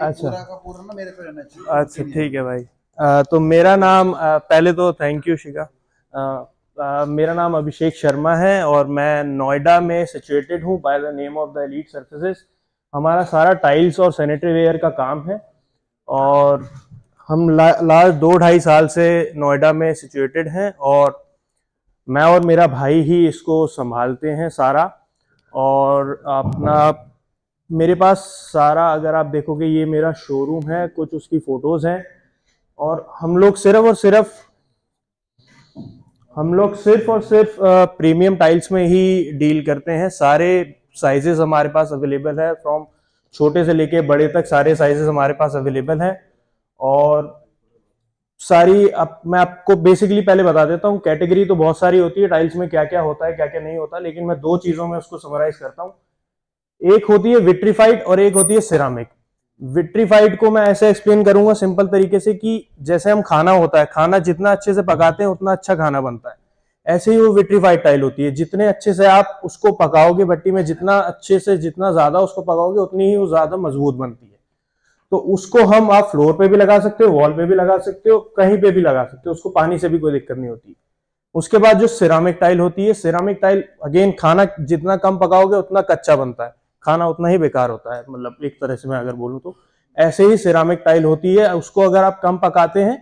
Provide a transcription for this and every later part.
अच्छा। पूरा ना मेरे पे अच्छा ठीक है भाई। तो मेरा नाम पहले तो थैंक यू शिका। मेरा नाम अभिषेक शर्मा है और मैं नोएडा में सिचुएटेड हूँ by the name of the elite surfaces हमारा सारा टाइल्स और सैनिटरी वेयर का काम है और हम ला, लास्ट दो ढाई साल से नोएडा में सिचुएटेड हैं और मैं और मेरा भाई ही इसको संभालते हैं सारा। और अपना मेरे पास सारा, अगर आप देखोगे, ये मेरा शोरूम है, कुछ उसकी फ़ोटोज़ हैं। और हम लोग सिर्फ़ और सिर्फ़, हम लोग सिर्फ़ और सिर्फ़ प्रीमियम टाइल्स में ही डील करते हैं। सारे साइजेस हमारे पास अवेलेबल है। फ्रॉम छोटे से लेके बड़े तक सारे साइजेस हमारे पास अवेलेबल हैं। और सारी, अब मैं आपको बेसिकली पहले बता देता हूँ कैटेगरी तो बहुत सारी होती है टाइल्स में क्या क्या होता है क्या क्या नहीं होता, लेकिन मैं दो चीज़ों में उसको समराइज करता हूँ। एक होती है विट्रीफाइड और एक होती है सिरामिक विट्रीफाइड को मैं ऐसे एक्सप्लेन करूँगा सिंपल तरीके से कि जैसे हम खाना होता है, खाना जितना अच्छे से पकाते हैं, उतना अच्छा खाना बनता है। ऐसे ही वो विट्रीफाइड टाइल होती है, जितने अच्छे से आप उसको पकाओगे, भट्टी में जितना अच्छे से जितना ज़्यादा उसको पकाओगे, उतनी ही वो ज़्यादा मज़बूत बनती है। तो उसको हम आप फ्लोर पे भी लगा सकते हो वॉल पे भी लगा सकते हो, कहीं पे भी लगा सकते हो, उसको पानी से भी कोई दिक्कत नहीं होती। उसके बाद जो सिरामिक टाइल होती है सिरामिक टाइल अगेन खाना जितना कम पकाओगे, उतना कच्चा बनता है। खाना उतना ही बेकार होता है मतलब एक तरह से मैं अगर बोलूँ तो। ऐसे ही सिरामिक टाइल होती है, उसको अगर आप कम पकाते हैं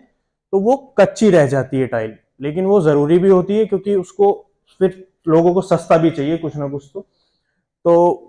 तो वो कच्ची रह जाती है टाइल लेकिन वो ज़रूरी भी होती है, क्योंकि उसको फिर लोगों को सस्ता भी चाहिए, कुछ ना कुछ तो। तो